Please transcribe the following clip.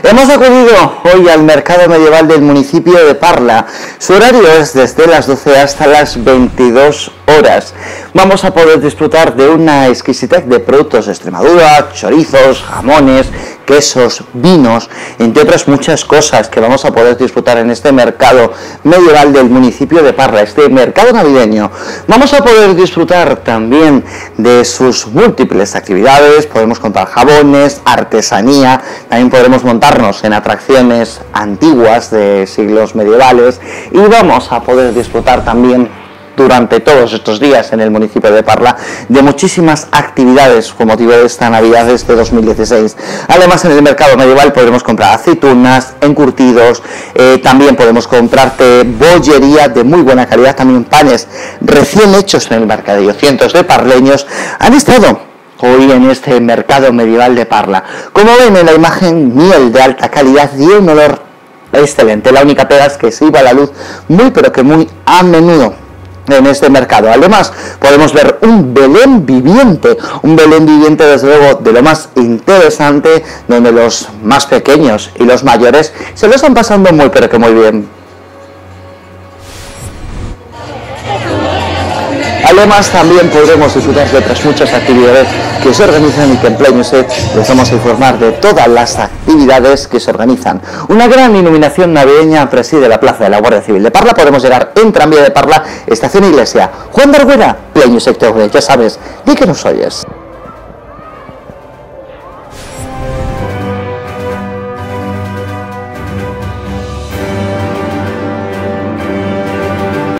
Hemos acudido hoy al mercado medieval del municipio de Parla. Su horario es desde las 12 hasta las 22 horas. Vamos a poder disfrutar de una exquisitez de productos de Extremadura, chorizos, jamones, quesos, vinos, entre otras muchas cosas que vamos a poder disfrutar en este mercado medieval del municipio de Parla, este mercado navideño. Vamos a poder disfrutar también de sus múltiples actividades, podemos comprar jabones, artesanía, también podremos montarnos en atracciones antiguas de siglos medievales. Y vamos a poder disfrutar también durante todos estos días en el municipio de Parla de muchísimas actividades con motivo de esta Navidad de este 2016. Además, en el mercado medieval podremos comprar aceitunas, encurtidos, eh, también podemos comprarte bollería de muy buena calidad, también panes recién hechos en el mercadillo. Cientos de parleños han estado hoy en este mercado medieval de Parla. Como ven en la imagen, miel de alta calidad y un olor excelente. La única pega es que se iba la luz muy pero que muy a menudo en este mercado. Además, podemos ver un Belén viviente, un Belén viviente desde luego de lo más interesante, donde los más pequeños y los mayores se lo están pasando muy pero que muy bien. Además, también podremos disfrutar de otras muchas actividades que se organizan y que en Play les vamos a informar de todas las actividades que se organizan. Una gran iluminación navideña preside la Plaza de la Guardia Civil de Parla. Podemos llegar en tranvía de Parla, Estación Iglesia. Juan de Arguera, Play Set ya sabes, di que nos oyes.